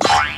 빨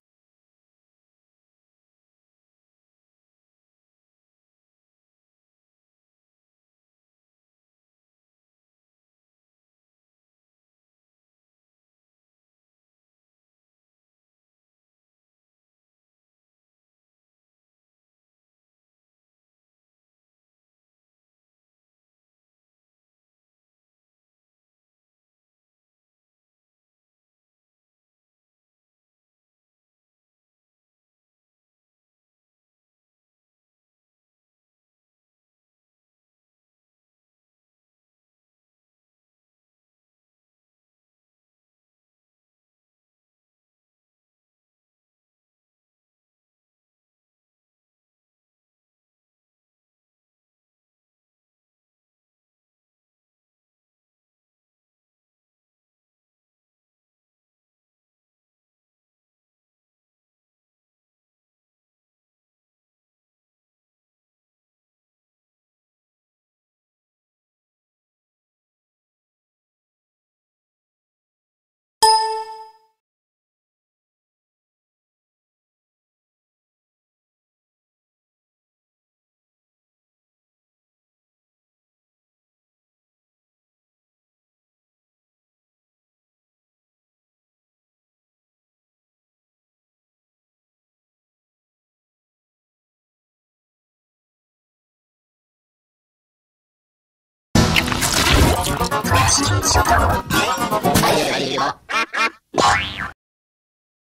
ショット